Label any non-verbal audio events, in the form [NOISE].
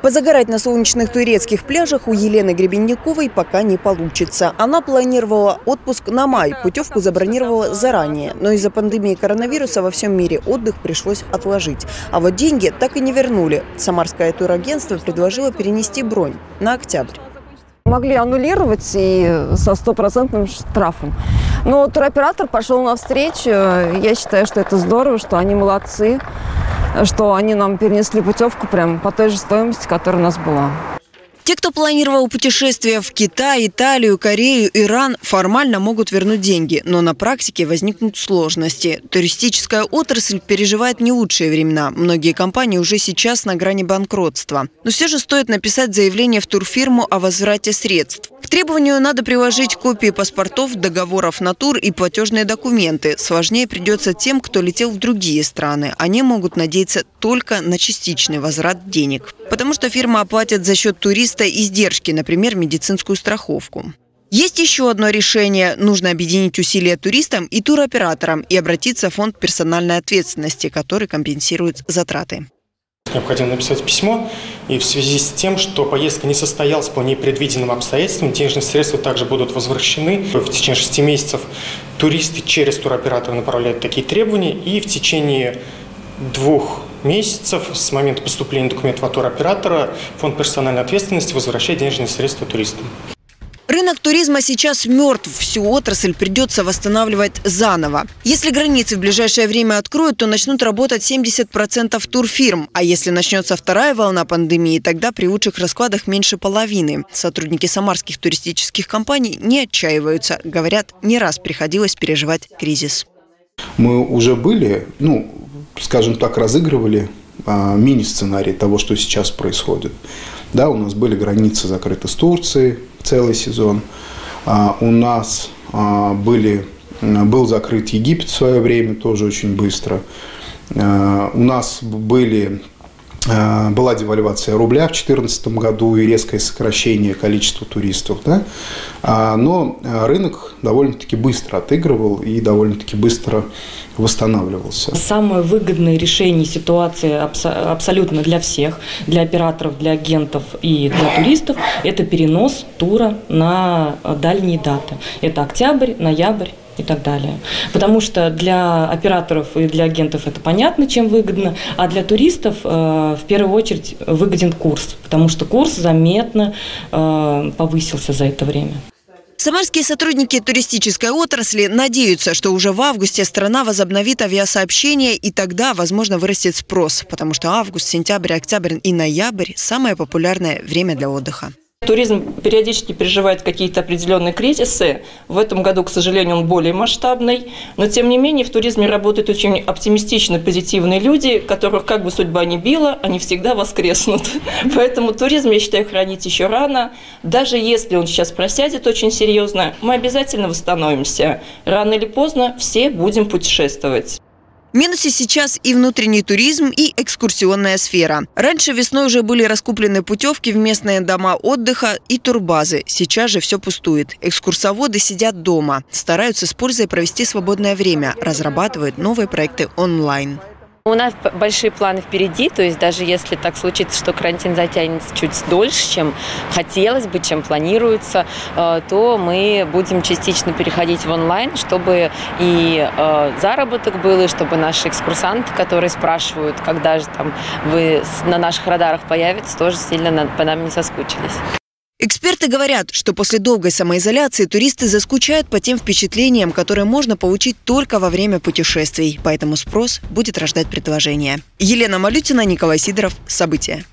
Позагорать на солнечных турецких пляжах у Елены Гребенниковой пока не получится. Она планировала отпуск на май, путевку забронировала заранее. Но из-за пандемии коронавируса во всем мире отдых пришлось отложить. А вот деньги так и не вернули. Самарское турагентство предложило перенести бронь на октябрь. Могли аннулировать и со стопроцентным штрафом. Но туроператор пошел навстречу. Я считаю, что это здорово, что они молодцы что они нам перенесли путевку прям по той же стоимости, которая у нас была. Те, кто планировал путешествия в Китай, Италию, Корею, Иран, формально могут вернуть деньги, но на практике возникнут сложности. Туристическая отрасль переживает не лучшие времена. Многие компании уже сейчас на грани банкротства. Но все же стоит написать заявление в турфирму о возврате средств. К требованию надо приложить копии паспортов, договоров на тур и платежные документы. Сложнее придется тем, кто летел в другие страны. Они могут надеяться только на частичный возврат денег. Потому что фирма оплатит за счет туриста издержки, например, медицинскую страховку. Есть еще одно решение. Нужно объединить усилия туристам и туроператорам и обратиться в фонд персональной ответственности, который компенсирует затраты. Необходимо написать письмо, и в связи с тем, что поездка не состоялась по непредвиденным обстоятельствам, денежные средства также будут возвращены. В течение шести месяцев туристы через туроператора направляют такие требования, и в течение двух месяцев с момента поступления документов от туроператора фонд персональной ответственности возвращает денежные средства туристам. Рынок туризма сейчас мертв. Всю отрасль придется восстанавливать заново. Если границы в ближайшее время откроют, то начнут работать 70% турфирм. А если начнется вторая волна пандемии, тогда при лучших раскладах меньше половины. Сотрудники самарских туристических компаний не отчаиваются. Говорят, не раз приходилось переживать кризис. Мы уже были, ну, скажем так, разыгрывали а, мини-сценарий того, что сейчас происходит. Да, у нас были границы закрыты с Турцией целый сезон. А, у нас а, были, был закрыт Египет в свое время, тоже очень быстро. У нас были была девальвация рубля в 2014 году и резкое сокращение количества туристов. Да? А, но рынок довольно-таки быстро отыгрывал и довольно-таки быстро восстанавливался. Самое выгодное решение ситуации абсолютно для всех, для операторов, для агентов и для туристов, это перенос тура на дальние даты. Это октябрь, ноябрь и так далее. Потому что для операторов и для агентов это понятно, чем выгодно, а для туристов э, в первую очередь выгоден курс, потому что курс заметно э, повысился за это время. Самарские сотрудники туристической отрасли надеются, что уже в августе страна возобновит авиасообщение и тогда, возможно, вырастет спрос, потому что август, сентябрь, октябрь и ноябрь – самое популярное время для отдыха. Туризм периодически переживает какие-то определенные кризисы. В этом году, к сожалению, он более масштабный. Но, тем не менее, в туризме работают очень оптимистичные, позитивные люди, которых, как бы судьба ни била, они всегда воскреснут. [LAUGHS] Поэтому туризм, я считаю, хранить еще рано. Даже если он сейчас просядет очень серьезно, мы обязательно восстановимся. Рано или поздно все будем путешествовать. В минусе сейчас и внутренний туризм, и экскурсионная сфера. Раньше весной уже были раскуплены путевки в местные дома отдыха и турбазы. Сейчас же все пустует. Экскурсоводы сидят дома, стараются с пользой провести свободное время, разрабатывают новые проекты онлайн. У нас большие планы впереди, то есть даже если так случится, что карантин затянется чуть дольше, чем хотелось бы, чем планируется, э, то мы будем частично переходить в онлайн, чтобы и э, заработок был, и чтобы наши экскурсанты, которые спрашивают, когда же там вы на наших радарах появитесь, тоже сильно по нам не соскучились. Эксперты говорят, что после долгой самоизоляции туристы заскучают по тем впечатлениям, которые можно получить только во время путешествий. Поэтому спрос будет рождать предложение. Елена Малютина, Николай Сидоров. События.